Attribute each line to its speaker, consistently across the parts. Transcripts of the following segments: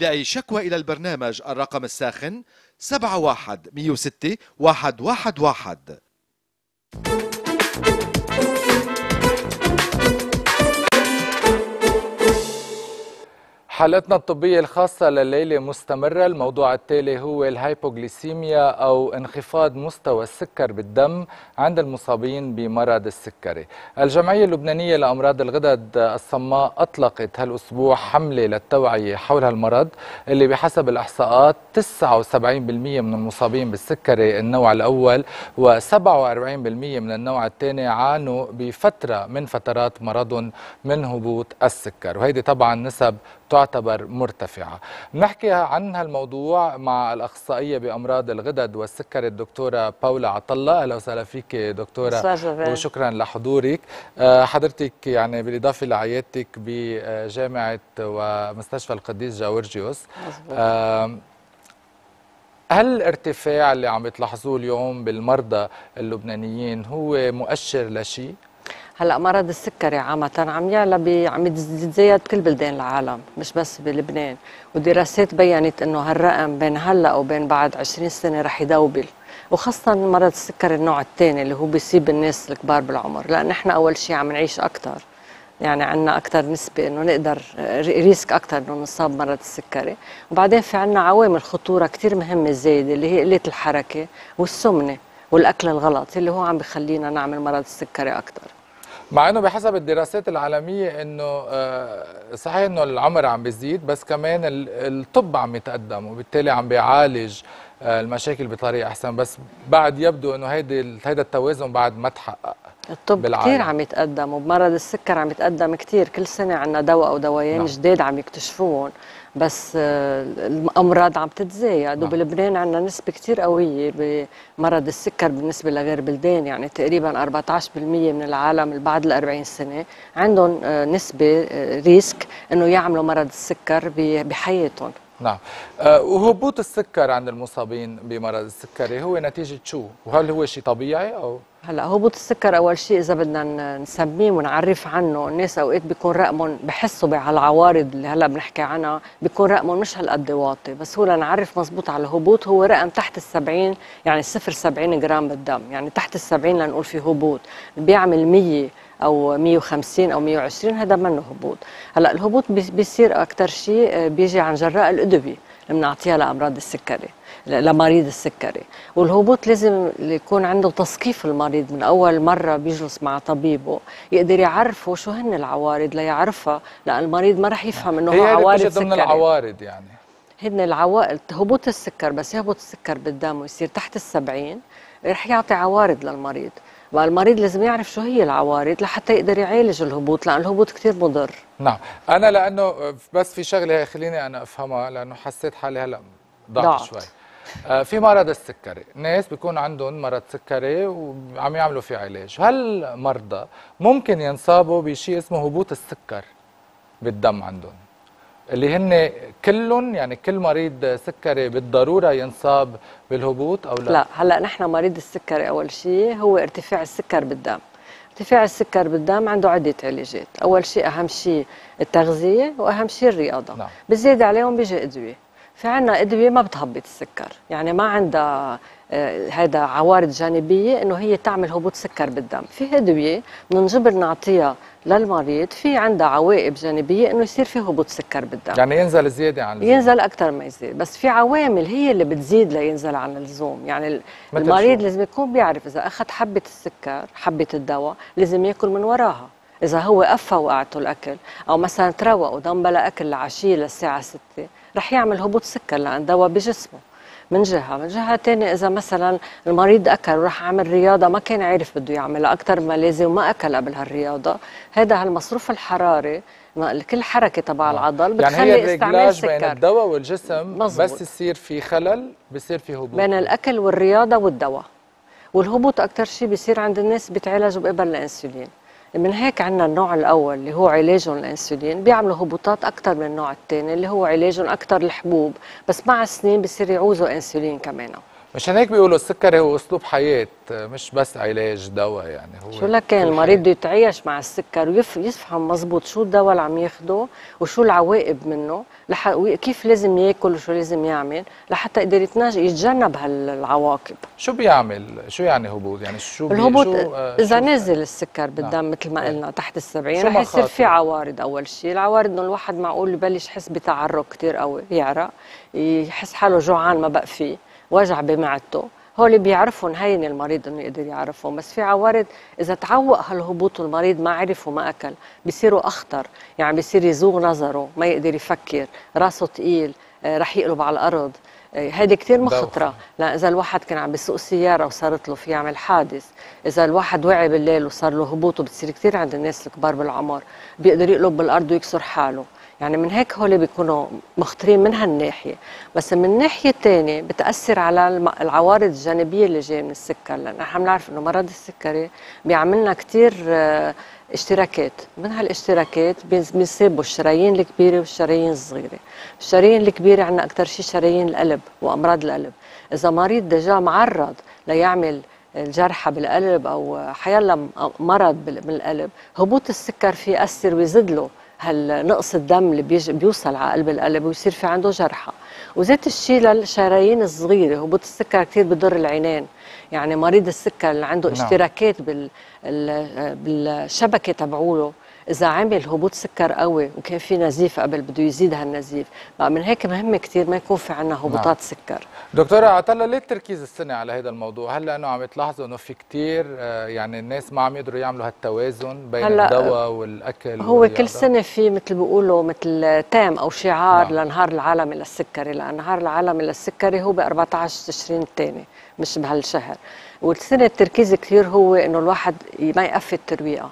Speaker 1: لأي شكوى إلى البرنامج الرقم الساخن 71 106 111
Speaker 2: حالتنا الطبية الخاصة لليلة مستمرة. الموضوع التالي هو ال hypoglycemia أو انخفاض مستوى السكر بالدم عند المصابين بمرض السكري. الجمعية اللبنانية لأمراض الغدد الصماء أطلقت هالأسبوع حملة للتوعية حول هالمرض اللي بحسب الإحصاءات 79% من المصابين بالسكري النوع الأول و47% من النوع الثاني عانوا بفترة من فترات مرضهم من هبوط السكر. وهيدي طبعا نسب تعتبر مرتفعة. نحكي عن هالموضوع مع الأخصائية بأمراض الغدد والسكر الدكتورة باولا عطلة. أهلا وسهلا فيك دكتورة. وشكرا لحضورك. حضرتك يعني بالإضافة لعيادتك بجامعة ومستشفى القديس جاورجيوس هل الارتفاع اللي عم تلاحظوه اليوم بالمرضى اللبنانيين هو مؤشر لشيء؟
Speaker 3: هلا مرض السكري عامة عم يعلى عم يتزايد بكل بلدان العالم مش بس بلبنان. ودراسات بينت إنه هالرقم بين هلا وبين بعد 20 سنة رح يدوبل. وخاصة مرض السكري النوع الثاني اللي هو بيصيب الناس الكبار بالعمر. لأن إحنا أول شيء عم نعيش أكثر يعني عندنا أكثر نسبة إنه نقدر risk أكثر إنه نصاب بمرض السكري. وبعدين في عندنا عوامل خطورة كثير مهمة زايدة اللي هي قلة الحركة والسمنة والأكل الغلط اللي هو عم بخلينا نعمل مرض السكري أكثر
Speaker 2: مع إنه بحسب الدراسات العالمية إنه صحيح إنه العمر عم بيزيد بس كمان الطب عم يتقدم وبالتالي عم بيعالج المشاكل بطريقة أحسن. بس بعد يبدو إنه هيدي هيدا التوازن بعد ما تحقق
Speaker 3: الطب كثير عم يتقدم وبمرض السكر عم يتقدم كثير كل سنة عندنا دواء أو دوايين نعم. جداد عم يكتشفوهم بس الأمراض عم تتزايد. نعم. وبلبنان عندنا نسبة كثير قوية بمرض السكر بالنسبة لغير بلدان. يعني تقريبا 14% من العالم اللي بعد ال 40 سنة عندهم نسبة risk إنه يعملوا مرض السكر بحياتهم.
Speaker 2: نعم وهبوط السكر عند المصابين بمرض السكري هو نتيجة شو؟ وهل هو شيء طبيعي أو؟
Speaker 3: هلا هبوط السكر أول شيء إذا بدنا نسميه ونعرف عنه الناس أوقات بيكون رقمهم بحسوا على العوارض اللي هلا بنحكي عنها بيكون رقمهم مش هالقد واطي بس هو لنعرف مزبوط على الهبوط هو رقم تحت ال 70 يعني 0.70 جرام بالدم يعني تحت ال 70 لنقول في هبوط بيعمل 100 أو 150 أو 120 هذا منه هبوط هلأ الهبوط بيصير أكثر شيء بيجي عن جراء الأدوية. اللي بنعطيها لأمراض السكري لمريض السكري. والهبوط لازم يكون عنده تثقيف المريض من أول مرة بيجلس مع طبيبه يقدر يعرفه شو هن العوارض ليعرفها لأن المريض ما رح يفهم إنه هو عوارض سكري.
Speaker 2: ضمن العوارض يعني.
Speaker 3: هن العوارض هبوط السكر بس يهبط السكر بالدم ويصير تحت السبعين رح يعطي عوارض للمريض. والمريض لازم يعرف شو هي العوارض لحتى يقدر يعالج الهبوط لأن الهبوط كثير مضر.
Speaker 2: نعم. أنا لأنه بس في شغلة خليني أنا أفهمها لأنه حسيت حالي هلأ ضعت شوي. في مرض السكري. ناس بيكون عندهم مرض سكري وعم يعملوا فيه علاج. هل مرضى ممكن ينصابوا بشيء اسمه هبوط السكر بالدم عندهم. اللي هن كلهم يعني كل مريض سكري بالضرورة ينصاب بالهبوط أو لا؟
Speaker 3: لا هلأ نحن مريض السكري أول شيء هو ارتفاع السكر بالدم. ارتفاع السكر بالدم عنده عدة علاجات. أول شيء أهم شيء التغذية وأهم شيء الرياضة. نعم. بزيادة عليهم بيجي أدوية. في عنا أدوية ما بتهبط السكر. يعني ما عندها هذا عوارض جانبية إنه هي تعمل هبوط سكر بالدم. في أدوية بننجبر نعطيها للمريض في عندها عواقب جانبية إنه يصير في هبوط سكر بالدم.
Speaker 2: يعني ينزل زيادة عن
Speaker 3: اللزوم. ينزل أكثر ما يزيد بس في عوامل هي اللي بتزيد لينزل عن اللزوم. يعني المريض؟ لازم يكون بيعرف إذا أخذ حبة السكر حبة الدواء لازم ياكل من وراها. إذا هو قفى وقعته الأكل أو مثلا تروق وضم بلا أكل العشيه للساعة 6 رح يعمل هبوط سكر لأن دواء بجسمه. من جهة. من جهة ثانية إذا مثلا المريض أكل وراح عمل رياضة ما كان عارف بده يعملها أكثر ما لازم وما أكل قبل هالرياضة هذا هالمصروف الحراري كل حركة تبع العضل
Speaker 2: بتخلي يعني هي استعمال سكر. بين الدواء والجسم مزبوط. بس يصير في خلل بصير في هبوط.
Speaker 3: بين الأكل والرياضة والدواء. والهبوط أكثر شيء بيصير عند الناس بيتعالجوا بابر الإنسولين. من هيك عندنا النوع الأول اللي هو علاجهم الإنسولين. بيعملوا هبوطات أكثر من النوع الثاني اللي هو علاجهم أكثر الحبوب بس مع السنين بصير يعوزوا إنسولين كمان.
Speaker 2: مشان هيك بيقولوا السكري هو أسلوب حياة مش بس علاج دواء يعني هو
Speaker 3: شو لك كان
Speaker 2: كل
Speaker 3: المريض بده. يتعايش مع السكر ويفهم مزبوط شو الدواء اللي عم ياخده وشو العواقب منه لح... وكيف لازم ياكل وشو لازم يعمل لحتى يقدر يتناج يتجنب هالعواقب
Speaker 2: شو بيعمل شو يعني هبوط يعني شو بي...
Speaker 3: الهبوط
Speaker 2: شو آه،
Speaker 3: إذا
Speaker 2: شو-
Speaker 3: نزل السكر بالدم
Speaker 2: نعم.
Speaker 3: مثل ما
Speaker 2: إيه.
Speaker 3: قلنا تحت السبعين
Speaker 2: شو
Speaker 3: رح يصير في؟ عوارض أول شيء العوارض إنه الواحد معقول يبلش يحس بتعرق كتير قوي يعرق يحس حاله جوعان ما بقى فيه وجع بمعدته. هول بيعرفهم هين المريض إنه يقدر يعرفهم بس في عوارض إذا تعوق هالهبوط والمريض ما عرف وما أكل بيصيروا أخطر يعني بيصير يزوغ نظره ما يقدر يفكر راسه تقيل آه، رح يقلب على الأرض. آه، هيدي كتير مخطرة. لا إذا الواحد كان عم بيسوق سيارة وصارت له في يعمل حادث إذا الواحد وعي بالليل وصار له هبوط وبتصير كتير عند الناس الكبار بالعمر بيقدر يقلب بالأرض ويكسر حاله. يعني من هيك هول بيكونوا مخطرين من هالناحية. بس من الناحية الثانية بتأثر على العوارض الجانبية اللي جاية من السكر. لأن نحن بنعرف إنه مرض السكري بيعملنا كتير آه، اشتراكات. من هالاشتراكات بيصيبوا الشرايين الكبيرة والشرايين الصغيرة. الشرايين الكبيرة عندنا أكثر شيء شرايين القلب وأمراض القلب. إذا مريض دجا معرض ليعمل الجرحى بالقلب أو حيلا مرض بال- بالقلب هبوط السكر فيه يأثر ويزيد له. هالنقص الدم اللي بيج- بيوصل على قلب القلب ويصير في عنده جرحى. وزيت الشيء للشرايين الصغيرة هبوط السكر كثير بضر العينين. يعني مريض السكر اللي عنده
Speaker 2: نعم.
Speaker 3: اشتراكات بال ال- بالشبكة تبعوله. إذا عمل هبوط سكر قوي وكان في نزيف قبل بده يزيد هالنزيف بقى من هيك مهم كثير ما يكون في عنا هبوطات
Speaker 2: نعم.
Speaker 3: سكر
Speaker 2: دكتورة عطلة ليه التركيز السنة على هذا الموضوع؟ هل لأنه عم تلاحظوا إنه في كتير آه، يعني الناس ما عم يقدروا يعملوا هالتوازن بين الدواء والأكل
Speaker 3: هو
Speaker 2: والرياضة؟
Speaker 3: كل سنة في مثل بيقولوا مثل تام أو شعار
Speaker 2: نعم.
Speaker 3: لنهار العالمي للسكري لأن نهار العالمي للسكري هو ب 14 تشرين الثاني مش بهالشهر والسنة التركيز كثير هو إنه الواحد ما يقفي الترويقة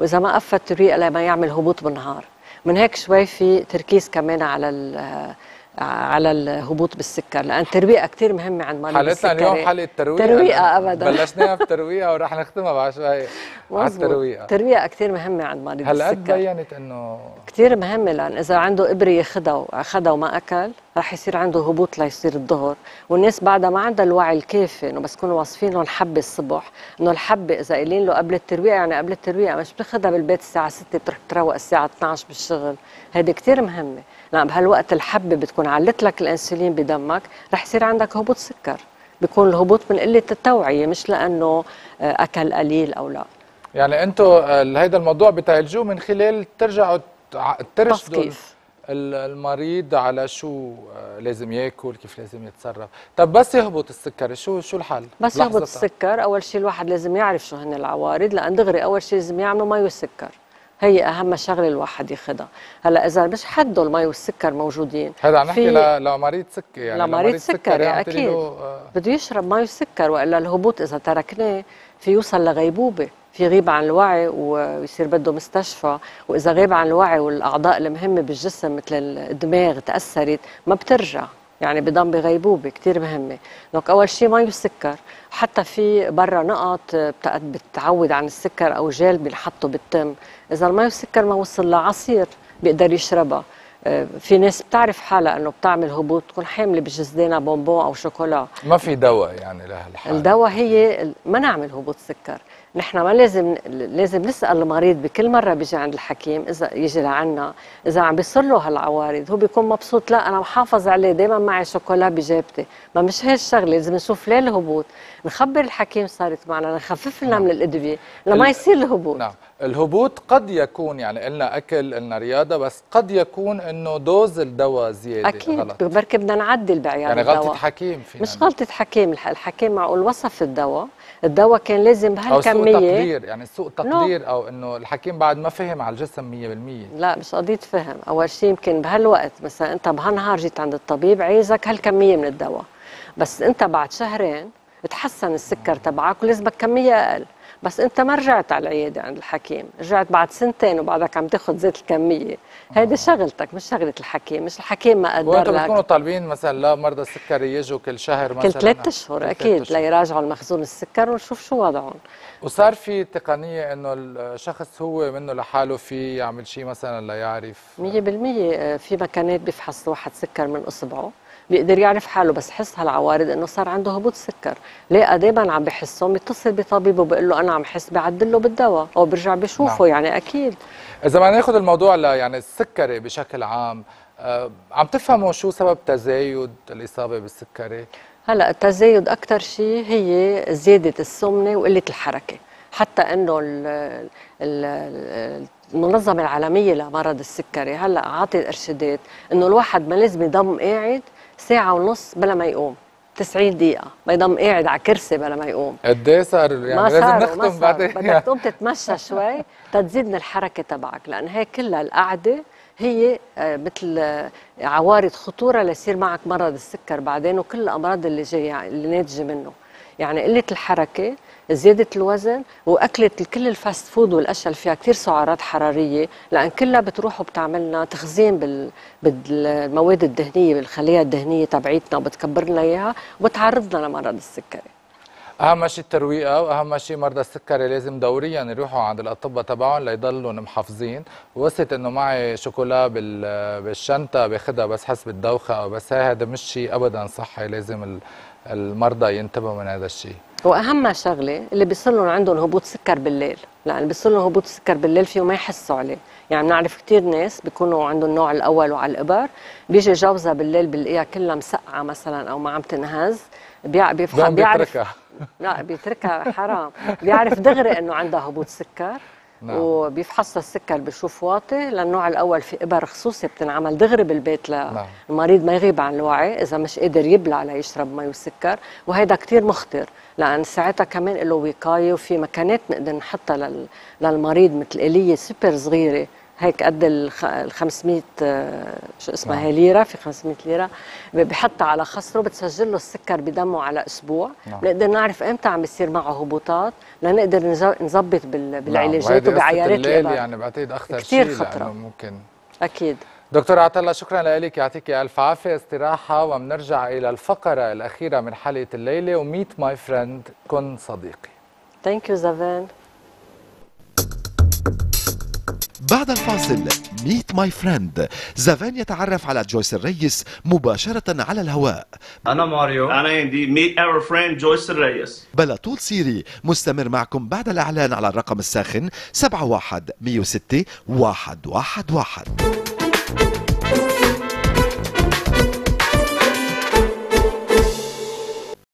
Speaker 3: وإذا ما قفى الترويقة لما يعمل هبوط بالنهار. من هيك شوي في تركيز كمان على ال- على الهبوط بالسكر لأن الترويقة كثير مهمة عند مريض
Speaker 2: حلقتنا اليوم حلقة ترويقة.
Speaker 3: ترويقة
Speaker 2: لأن
Speaker 3: أبداً.
Speaker 2: بلشناها بترويقة ورح نختمها بعد شوي. على
Speaker 3: مزبوط.
Speaker 2: الترويقة.
Speaker 3: الترويقة كثير مهمة عند مريض
Speaker 2: هلأ
Speaker 3: السكر
Speaker 2: بينت إنه
Speaker 3: كثير مهمة لأن إذا عنده إبرة ياخدها وأخدها وما أكل رح يصير عنده هبوط ليصير الظهر. والناس بعدها ما عندها الوعي الكافي إنه بس كونوا واصفين لهم حبة الصبح إنه الحبة إذا قايلين له قبل الترويقة يعني قبل الترويقة مش بتاخدها بالبيت الساعة 6 بتروح تروق الساعة 12 بالشغل. هيدي كثير مهمة. لأن بهالوقت الحبة بتكون علت لك الأنسولين بدمك رح يصير عندك هبوط سكر. بيكون الهبوط من قلة التوعية مش لأنه آه، أكل قليل أو لا.
Speaker 2: يعني أنتم هذا الموضوع بتعالجوه من خلال ترجعوا ترشدوا المريض على شو آه، لازم ياكل كيف لازم يتصرف. طب بس يهبط السكر شو شو الحل؟
Speaker 3: بس يهبط السكر. أول شيء الواحد لازم يعرف شو هن العوارض لأن دغري أول شيء لازم يعملوا مي والسكر. هي أهم شغلة الواحد ياخدها. هلأ إذا مش حده المي والسكر موجودين
Speaker 2: هذا عم نحكي لمريض سكر يعني
Speaker 3: لمريض
Speaker 2: تقولي
Speaker 3: أكيد.
Speaker 2: له، آه،
Speaker 3: بده يشرب مي وسكر وإلا الهبوط إذا تركناه في يوصل لغيبوبة. في غيب عن الوعي ويصير بده مستشفى وإذا غاب عن الوعي والأعضاء المهمة بالجسم مثل الدماغ تأثرت ما بترجع يعني بضم بغيبوبة كثير مهمة. donc أول شيء مي وسكر حتى في برا نقط بت- بتعود عن السكر أو جيل بنحطه بالتم. إذا المي والسكر ما وصل لعصير بيقدر يشربها. آه، في ناس بتعرف حالها إنه بتعمل هبوط تكون حاملة بجزدانها بونبون أو شوكولا.
Speaker 2: ما في دواء يعني لهالحالة.
Speaker 3: الدواء هي ما نعمل هبوط سكر. نحن ما لازم لازم نسأل المريض بكل مرة بيجي عند الحكيم إذا يجي لعنا إذا عم بيصير له هالعوارض هو بيكون مبسوط لا أنا محافظ عليه دائما معي شوكولا بجيبتي ما مش هي الشغله لازم نشوف ليه الهبوط. نخبر الحكيم صارت معنا نخفف لنا من الأدوية لما يصير الهبوط.
Speaker 2: نعم. الهبوط قد يكون يعني قلنا أكل قلنا رياضة بس قد يكون إنه دوز الدواء زيادة
Speaker 3: أكيد
Speaker 2: غلط.
Speaker 3: بركي بدنا نعدل بعيار
Speaker 2: يعني
Speaker 3: الدواء
Speaker 2: غلطة حكيم فينا.
Speaker 3: مش غلطة حكيم الح- الحكيم معقول وصف الدواء. الدواء كان لازم
Speaker 2: أو سوء تقدير يعني سوء تقدير أو إنه الحكيم بعد ما فهم على الجسم 100%
Speaker 3: لا مش قضية فهم. أول شيء يمكن بهالوقت مثلا أنت بهالنهار جيت عند الطبيب عايزك هالكمية من الدواء. بس أنت بعد شهرين تحسن السكر تبعك ولازمك كمية أقل. بس أنت ما رجعت على العيادة عند الحكيم رجعت بعد سنتين وبعدك عم تاخذ زيت الكمية. هيدي شغلتك مش شغلة الحكيم مش الحكيم ما قدر
Speaker 2: وأنتم
Speaker 3: لك.
Speaker 2: بتكونوا طالبين مثلا لا مرضى السكري يجوا كل شهر مثلا.
Speaker 3: كل ثلاث
Speaker 2: ثلاث أشهر.
Speaker 3: ليراجعوا المخزون السكر ونشوف شو وضعهم.
Speaker 2: وصار في تقنية إنه الشخص هو منه لحاله في يعمل شيء مثلا ليعرف
Speaker 3: مية بالمية آه، في مكانات بيفحص الواحد سكر من إصبعه. بيقدر يعرف حاله بس حس هالعوارض إنه صار عنده هبوط سكر. ليه؟ دائما عم بحسهم بيتصل بطبيبه بيقول له أنا عم حس بيعدل له بالدواء أو بيرجع بيشوفه
Speaker 2: نعم.
Speaker 3: يعني أكيد.
Speaker 2: إذا بدنا ناخذ الموضوع ل يعني السكري بشكل عام آه، عم تفهموا شو سبب تزايد الإصابة بالسكري؟
Speaker 3: هلأ التزايد أكثر شيء هي زيادة السمنة وقلة الحركة. حتى إنه ال- ال- المنظمة العالمية لمرض السكري هلأ عاطي إرشادات إنه الواحد ما لازم يضل قاعد ساعة ونص بلا ما يقوم. 90 دقيقة. ما يضل قاعد على كرسي بلا ما يقوم.
Speaker 2: قد إيه صار؟ يعني
Speaker 3: ما
Speaker 2: لازم نختم بعدين.
Speaker 3: بدك تقوم تتمشى شوي تتزيد من الحركة تبعك لأن هي كلها القعدة هي آه، مثل آه، عوارض خطورة ليصير معك مرض السكر بعدين وكل الأمراض اللي جاية اللي ناتجة منه. يعني قلة الحركة زيادة الوزن وأكلة كل ال fast food والأشياء اللي فيها كثير سعرات حرارية لأن كلها بتروح وبتعملنا تخزين بال... بالمواد الدهنية بالخلايا الدهنية تبعيتنا وبتكبر لنا إياها وبتعرضنا لمرض السكري.
Speaker 2: أهم شيء الترويقة وأهم شيء مرضى السكري لازم دوريا يروحوا عند الأطباء تبعهم ليضلوا محافظين. وصلت إنه معي شوكولا بال- بالشنطة باخذها بس حس بالدوخه أو بس هذا مش شيء ابدا صحي لازم ال- المرضى ينتبهوا من هذا الشيء.
Speaker 3: واهم شغلة اللي بيصير لهم عندهم هبوط سكر بالليل. لأن بيصير لهم هبوط سكر بالليل فيه ما يحسوا عليه. يعني بنعرف كثير ناس بيكونوا عندهم النوع الأول وعلى الإبر. بيجي جوزها بالليل بنلاقيها كلها مسقعة مثلا أو ما عم تنهز. بيعرف
Speaker 2: بيتركها.
Speaker 3: لا بيتركها حرام. بيعرف دغري إنه عندها هبوط سكر.
Speaker 2: نعم.
Speaker 3: وبيفحص السكر بشوف واطي للنوع الأول في إبر خصوصي بتنعمل دغري بالبيت
Speaker 2: نعم.
Speaker 3: للمريض ما يغيب عن الوعي إذا مش قادر يبلع ليشرب مي وسكر وهيدا كتير مخطر لأن ساعتها كمان له وقاية وفي مكانات نقدر نحطها لل... للمريض مثل إلية سوبر صغيرة هيك قد ال 500 آه، شو اسمها
Speaker 2: نعم.
Speaker 3: هي ليرة في 500 ليرة. بحطها على خصره بتسجل له السكر بدمه على أسبوع.
Speaker 2: نعم.
Speaker 3: بنقدر نعرف إمتى عم بيصير معه هبوطات. لنقدر نظبط بال- بالعلاجات وبعيارات
Speaker 2: الليل يعني بعتقد
Speaker 3: أخطر
Speaker 2: شيء
Speaker 3: خطرة.
Speaker 2: لأنه ممكن.
Speaker 3: أكيد.
Speaker 2: دكتور عطله شكرا لك. يعطيك ألف عافية. استراحة وبنرجع إلى الفقرة الأخيرة من حلقة الليلة. و meet my friend كن صديقي.
Speaker 3: thank you زافان
Speaker 1: بعد الفاصل meet my friend زافان يتعرف على جويس الريس مباشرة على الهواء.
Speaker 4: أنا ماريو.
Speaker 5: أنا عندي meet our friend Joyce الريس.
Speaker 1: بلا طول سيرة. مستمر معكم بعد الإعلان على الرقم الساخن 71 106 111